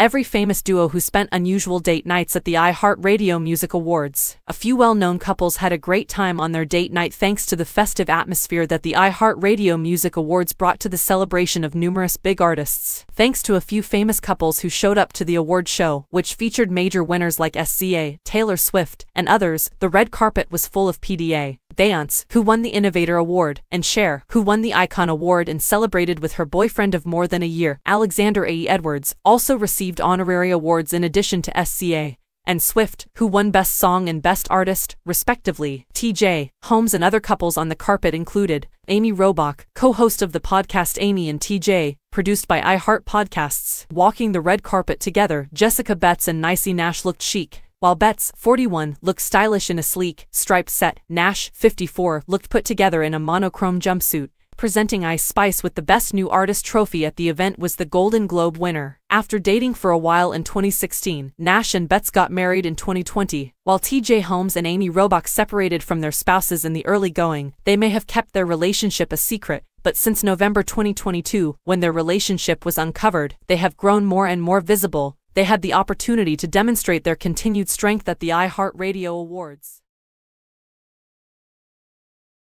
every famous duo who spent unusual date nights at the iHeartRadio Music Awards. A few well-known couples had a great time on their date night thanks to the festive atmosphere that the iHeartRadio Music Awards brought to the celebration of numerous big artists. Thanks to a few famous couples who showed up to the award show, which featured major winners like SZA, Taylor Swift, and others, the red carpet was full of PDA. Beyonce, who won the Innovator Award, and Cher, who won the Icon Award and celebrated with her boyfriend of more than a year, Alexander A. Edwards, also received honorary awards in addition to SZA and Swift, who won Best Song and Best Artist, respectively. TJ, Holmes and other couples on the carpet included Amy Robach, co-host of the podcast Amy and TJ, produced by iHeart Podcasts, walking the red carpet together. Jessica Betts and Niecy Nash looked chic, while Betts, 41, looked stylish in a sleek, striped set, Nash, 54, looked put together in a monochrome jumpsuit. Presenting Ice Spice with the Best New Artist trophy at the event was the Golden Globe winner. After dating for a while in 2016, Nash and Betts got married in 2020. While TJ Holmes and Amy Robach separated from their spouses in the early going, they may have kept their relationship a secret, but since November 2022, when their relationship was uncovered, they have grown more and more visible, they had the opportunity to demonstrate their continued strength at the iHeartRadio Awards.